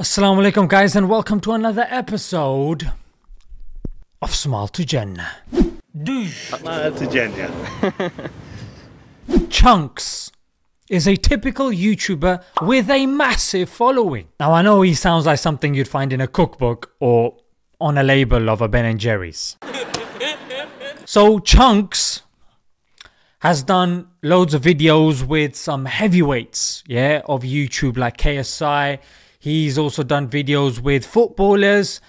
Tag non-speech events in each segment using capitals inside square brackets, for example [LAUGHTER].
Assalamu alaikum, guys, and welcome to another episode of Smile to Jannah. Smile to Jannah. Chunkz is a typical YouTuber with a massive following. Now, I know he sounds like something you'd find in a cookbook or on a label of a Ben and Jerry's. so, Chunkz has done loads of videos with some heavyweights, yeah, of YouTube like KSI. He's also done videos with footballers,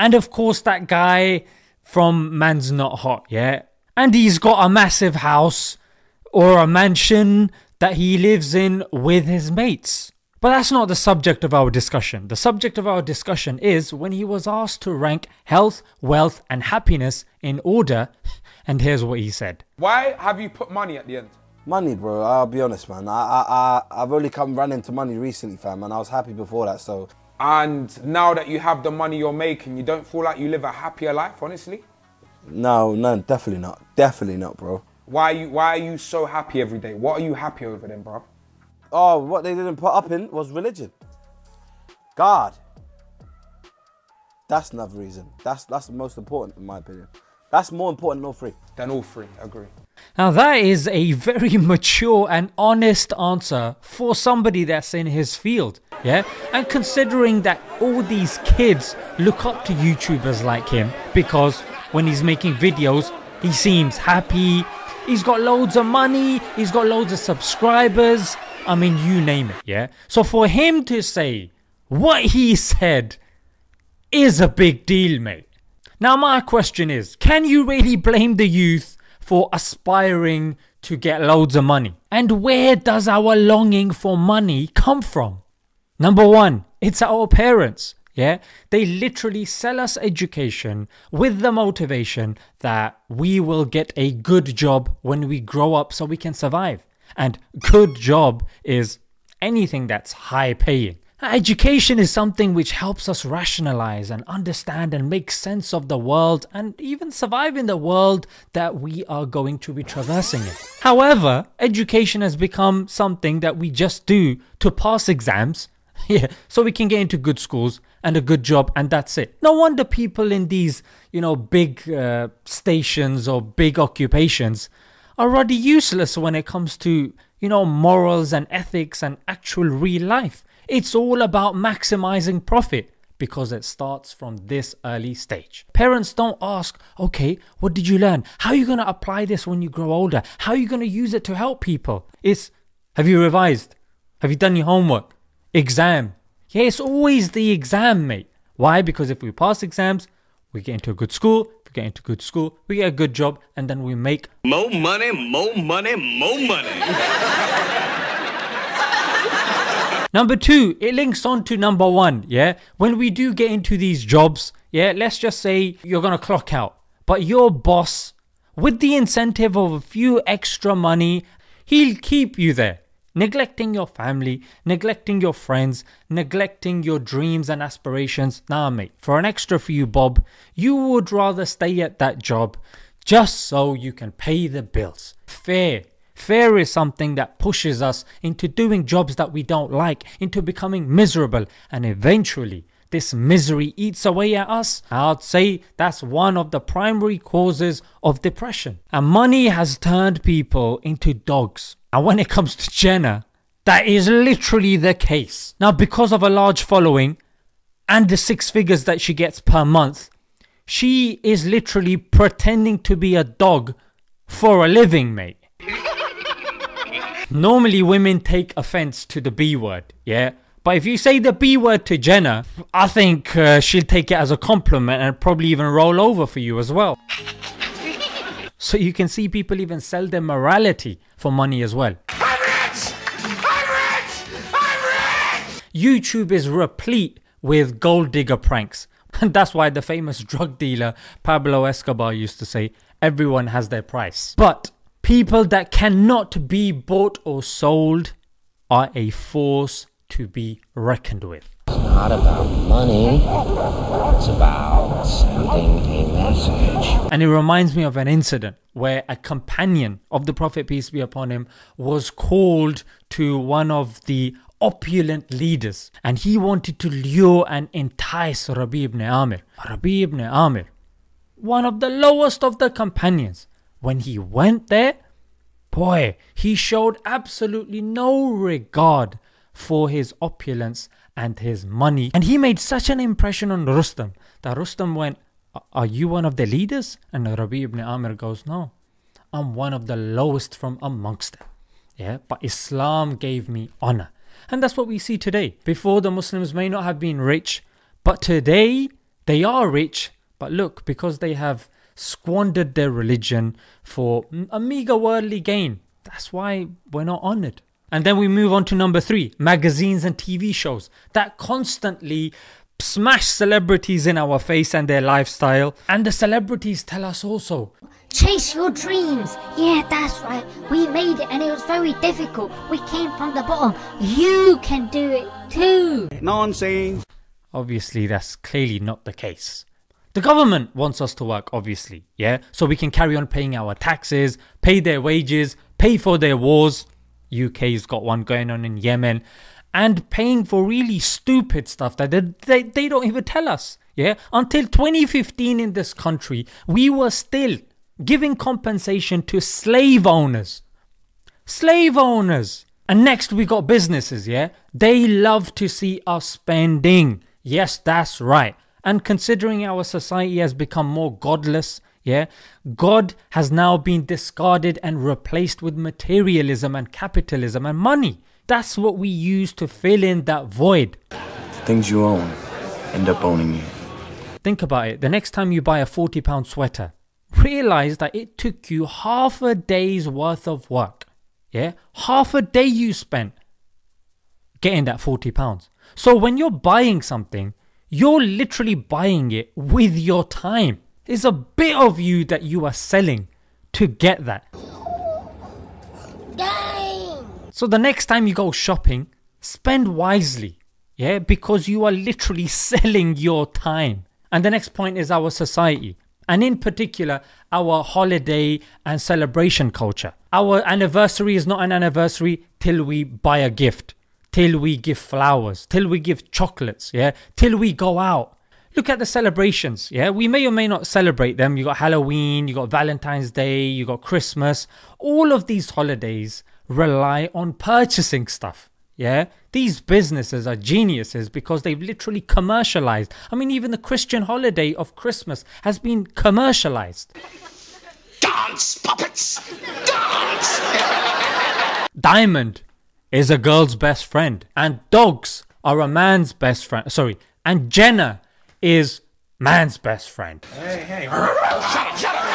and of course that guy from Man's Not Hot, yeah. And he's got a massive house or a mansion that he lives in with his mates. But that's not the subject of our discussion. The subject of our discussion is when he was asked to rank health, wealth, and happiness in order, [LAUGHS] and here's what he said. Why have you put money at the end? Money, bro. I'll be honest, man. I, I, I, I've only come running to money recently, fam, and I was happy before that. So, And now that you have the money you're making, you don't feel like you live a happier life, honestly? no, no, definitely not. Definitely not, bro. Why are you why are you so happy every day? What are you happy over then, bro? Oh, what they didn't put up in was religion. God. That's another reason. That's that's the most important, in my opinion. That's more important than all three. Than all three, agree. Now, that is a very [LAUGHS] mature and honest answer for somebody that's in his field. Yeah. And considering that all these kids look up to YouTubers like him because when he's making videos, he seems happy, he's got loads of money, he's got loads of subscribers. I mean, you name it. Yeah. So for him to say what he said is a big deal, mate. Now, my question is can you really blame the youth for aspiring to get loads of money? And where does our longing for money come from? Number one, it's our parents. Yeah, they literally sell us education with the motivation that we will get a good job when we grow up so we can survive. And good job is anything that's high paying. Education is something which helps us rationalize and understand and make sense of the world and even survive in the world that we are going to be traversing in. However, education has become something that we just do to pass exams, [LAUGHS] yeah, so we can get into good schools and a good job and that's it. No wonder people in these, you know, big uh, stations or big occupations are rather useless when it comes to, you know, morals and ethics and actual real life. It's all about maximizing profit because it starts from this early stage. Parents don't ask, okay, what did you learn? How are you going to apply this when you grow older? How are you going to use it to help people? It's, have you revised? Have you done your homework? Exam. Yeah, it's always the exam, mate. Why? Because if we pass exams, we get into a good school. If we get into good school, we get a good job, and then we make More money, more money, more money. [LAUGHS] Number two, it links on to number one. Yeah. When we do get into these jobs, yeah, let's just say you're going to clock out, but your boss, with the incentive of a few extra money, he'll keep you there. Neglecting your family, neglecting your friends, neglecting your dreams and aspirations. Nah, mate, for an extra few bob, you would rather stay at that job just so you can pay the bills. Fair. Fear is something that pushes us into doing jobs that we don't like, into becoming miserable, and eventually this misery eats away at us. I'd say that's one of the primary causes of depression. And money has turned people into dogs. And when it comes to Jenna, that is literally the case. Now, because of a large following and the six figures that she gets per month, she is literally pretending to be a dog for a living, mate. Normally, women take offense to the B word, yeah? But if you say the B word to Jenna, I think uh, she'll take it as a compliment and probably even roll over for you as well. So you can see people even sell their morality for money as well. I'm rich! I'm rich! I'm rich! YouTube is replete with gold digger pranks. [LAUGHS] And that's why the famous drug dealer Pablo Escobar used to say, everyone has their price. But people that cannot be bought or sold are a force to be reckoned with. It's not about money. It's about sending a message. And it reminds me of an incident where a companion of the Prophet, peace be upon him, was called to one of the opulent leaders and he wanted to lure and entice Rabi ibn Amir. Rabi ibn Amir, one of the lowest of the companions, when he went there, boy, he showed absolutely no regard for his opulence and his money. And he made such an impression on Rustam that Rustam went, Are you one of the leaders? And Rabi ibn Amir goes, No, I'm one of the lowest from amongst them. Yeah, but Islam gave me honor. And that's what we see today. Before the Muslims may not have been rich, but today they are rich. But look, because they have squandered their religion for a meager worldly gain, that's why we're not honored. And then we move on to number three magazines and TV shows that constantly smash celebrities in our face and their lifestyle. And the celebrities tell us also Chase your dreams. Yeah, that's right. We made it and it was very difficult. We came from the bottom. You can do it too. Nonsense. Obviously, that's clearly not the case. The government wants us to work, obviously, yeah? So we can carry on paying our taxes, pay their wages, pay for their wars. UK's got one going on in Yemen, and paying for really stupid stuff that they, they, they don't even tell us, yeah? Until 2015 in this country, we were still giving compensation to slave owners. Slave owners. And next we got businesses, yeah? They love to see us spending. Yes, that's right. And considering our society has become more godless, yeah, God has now been discarded and replaced with materialism and capitalism and money. That's what we use to fill in that void. Things you own end up owning you. Think about it. The next time you buy a 40 pound sweater, realize that it took you half a day's worth of work. Yeah? Half a day you spent getting that 40 pounds. So when you're buying something, you're literally buying it with your time. It's a bit of you that you are selling to get that. Dang! So the next time you go shopping, spend wisely. Yeah, because you are literally [LAUGHS] selling your time. And the next point is our society and in particular our holiday and celebration culture. Our anniversary is not an anniversary till we buy a gift, till we give flowers, till we give chocolates, yeah, till we go out. Look at the celebrations, yeah. We may or may not celebrate them. You got Halloween, you got Valentine's Day, you got Christmas. All of these holidays rely on purchasing stuff. Yeah, these businesses are geniuses because they've literally commercialized. I mean, even the Christian holiday of Christmas has been commercialized. Dance, puppets! Dance! Diamond is a girl's best friend, and dogs are a man's best friend. Sorry, and Jenna is man's best friend. Hey, hey, shut up, shut up.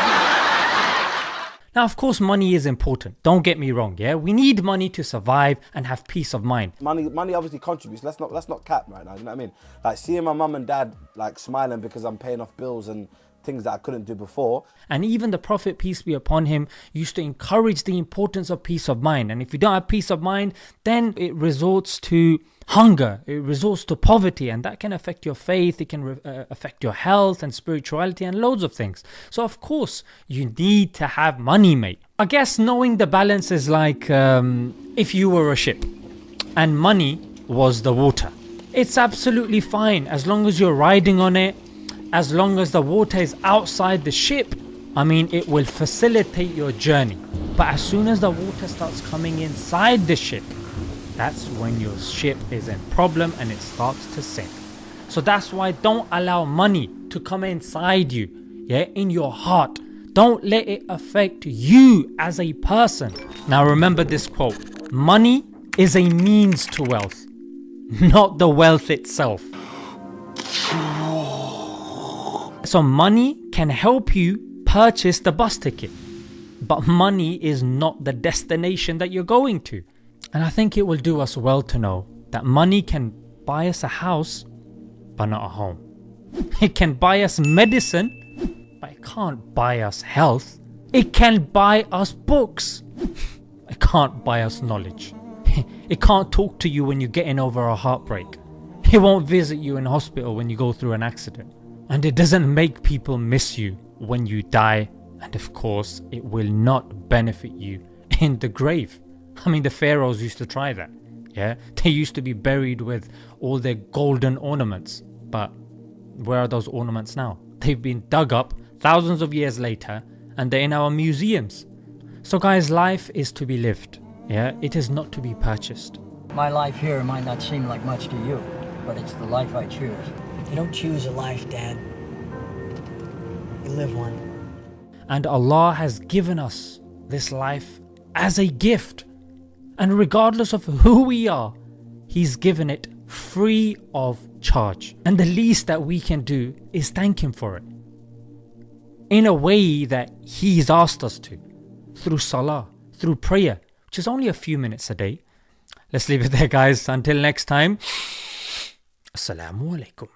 Now, of course, money is important. Don't get me wrong. Yeah, we need money to survive and have peace of mind. Money, money obviously contributes. Let's not let's not cap right now. You know what I mean? Like seeing my mum and dad like smiling because I'm paying off bills and things that I couldn't do before. And even the Prophet, peace be upon him, used to encourage the importance of peace of mind. And if you don't have peace of mind, then it resorts to hunger, it resorts to poverty, and that can affect your faith, it can re- uh, affect your health and spirituality, and loads of things. So, of course, you need to have money, mate. I guess knowing the balance is like um, if you were a ship and money was the water. It's absolutely fine as long as you're riding on it, as long as the water is outside the ship. I mean, it will facilitate your journey. But as soon as the water starts coming inside the ship, that's when your ship is in problem and it starts to sink. So that's why don't allow money to come inside you, yeah, in your heart. Don't let it affect you as a person. Now remember this quote money is a means to wealth, [LAUGHS] not the wealth itself. So, money can help you purchase the bus ticket, but money is not the destination that you're going to. And I think it will do us well to know that money can buy us a house, but not a home. [LAUGHS] It can buy us medicine, but it can't buy us health. It can buy us books. [LAUGHS] It can't buy us knowledge. [LAUGHS] It can't talk to you when you're getting over a heartbreak. It won't visit you in hospital when you go through an accident. And it doesn't make people miss you when you die. And of course, it will not benefit you in the grave. I mean, the pharaohs used to try that. Yeah, they used to be buried with all their golden ornaments, but where are those ornaments now? They've been dug up thousands of years later and they're in our museums. So, guys, life is to be lived. Yeah, it is not to be purchased. My life here might not seem like much to you, but it's the life I choose. You don't choose a life, Dad. You live one. And Allah has given us this life as a gift. And regardless of who we are, He's given it free of charge. And the least that we can do is thank Him for it. In a way that He's asked us to. Through salah, through prayer, which is only a few minutes a day. Let's leave it there, guys. Until next time. Assalamu alaikum.